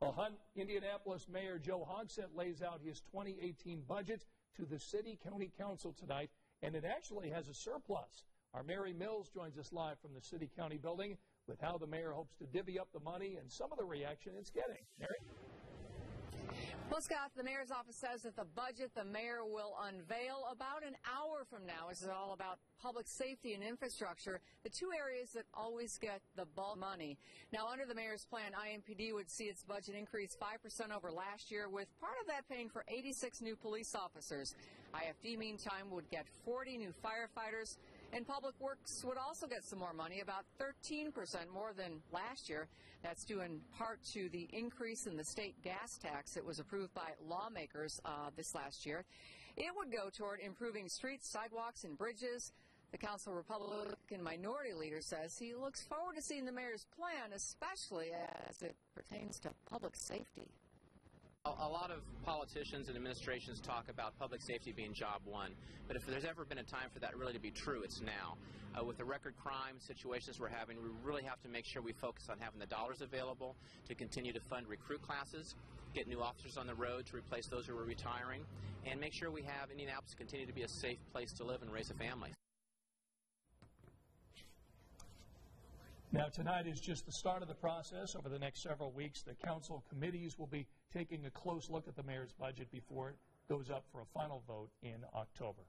Well, Hunt, Indianapolis Mayor Joe Hogsett lays out his 2018 budget to the City County Council tonight, and it actually has a surplus. Our Mary Mills joins us live from the City County building with how the mayor hopes to divvy up the money and some of the reaction it's getting. Mary? Well, Scott, the mayor's office says that the budget the mayor will unveil about an hour from now is all about public safety and infrastructure, the two areas that always get the bulk money. Now, under the mayor's plan, IMPD would see its budget increase 5% over last year, with part of that paying for 86 new police officers. IFD, meantime, would get 40 new firefighters. And Public Works would also get some more money, about 13% more than last year. That's due in part to the increase in the state gas tax that was approved by lawmakers uh, this last year. It would go toward improving streets, sidewalks, and bridges. The Council Republican minority leader says he looks forward to seeing the mayor's plan, especially as it pertains to public safety. A lot of politicians and administrations talk about public safety being job one, but if there's ever been a time for that really to be true, it's now. Uh, with the record crime situations we're having, we really have to make sure we focus on having the dollars available to continue to fund recruit classes, get new officers on the road to replace those who are retiring, and make sure we have Indianapolis continue to be a safe place to live and raise a family. Now, tonight is just the start of the process. Over the next several weeks, the council committees will be taking a close look at the mayor's budget before it goes up for a final vote in October.